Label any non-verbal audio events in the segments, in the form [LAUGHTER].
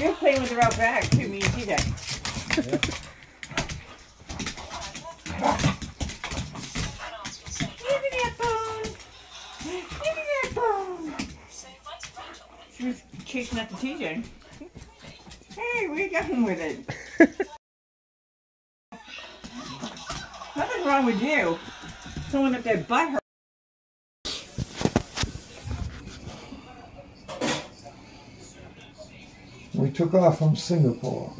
You're playing with the out back too, me and TJ. Give me that bone. Give me that bone. She was chasing after TJ. Hey, where you going with it? [LAUGHS] Nothing's wrong with you. Someone up there butt her. We took off from Singapore.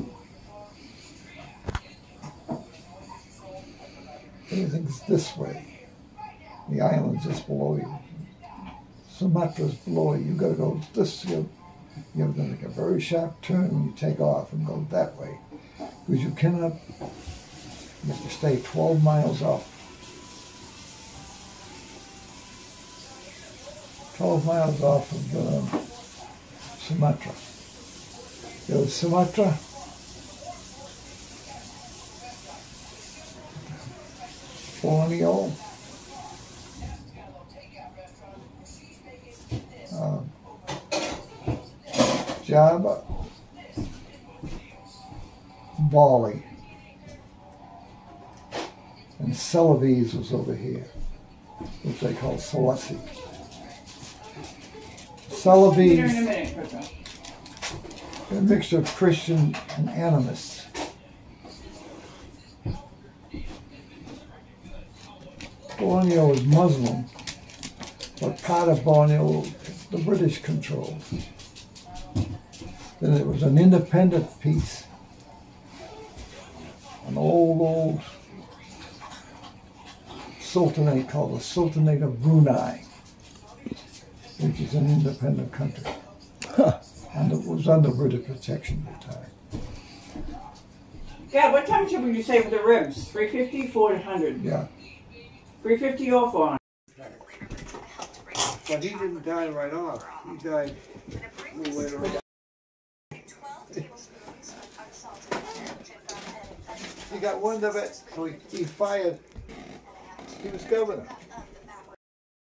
Everything's this way. The island's just below you. Sumatra's below you. You gotta go this. You you have to make a very sharp turn when you take off and go that way, because you cannot. You have to stay 12 miles off. 12 miles off of um, Sumatra. Know, Sumatra. Borneo. Um, Java. Bali. And Celebes was over here, which they call Sulawesi. Be there in a Celebes. A mixture of Christian and animists. Borneo is Muslim, but part of Borneo the British controlled. Then it was an independent piece, an old, old sultanate called the Sultanate of Brunei, which is an independent country and it was under British protection at the time. Yeah, what temperature should you say for the ribs? 350, 400. Yeah. 350 or 400? But he didn't die right off. He died a little later on. He got wind of it, so he, he fired. He was governor.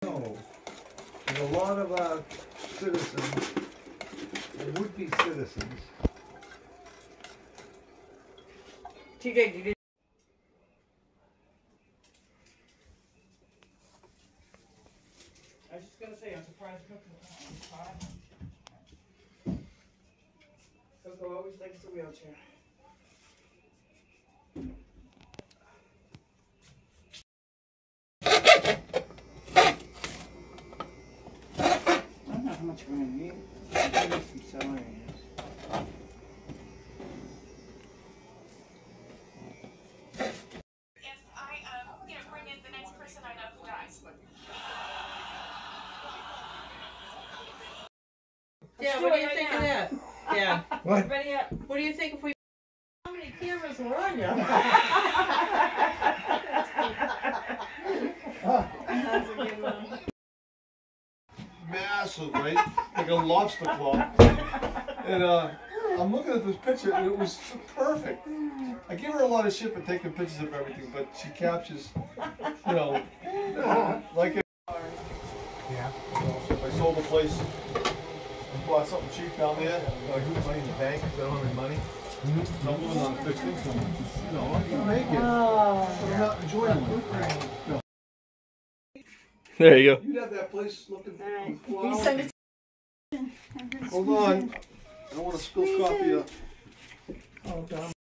No, there's a lot of our citizens, or would-be citizens, TJ, did you do I was just gonna say, I'm surprised Coco. Coco always likes the wheelchair. I don't know how much we're gonna need. I'm gonna need some celery. if I, um, you know, bring in the next person I know who dies. Yeah, what do you think of that? [LAUGHS] Yeah. What? Uh, what do you think if we? How many cameras were on you? [LAUGHS] [LAUGHS] massive, right? Like a lobster claw. And uh, I'm looking at this picture and it was perfect. I give her a lot of shit for taking pictures of everything, but she captures, you know, [LAUGHS] like it. Yeah. So I sold the place, I bought something cheap down there, I put money in the bank, I don't have any money. And I'm living on fixed income, you know, I can make it, but I'm not enjoying it. You [LAUGHS] know, There you go. You'd have that place looking Alright. with flowers. Hold on, I don't wanna spill coffee up. Uh, oh, damn.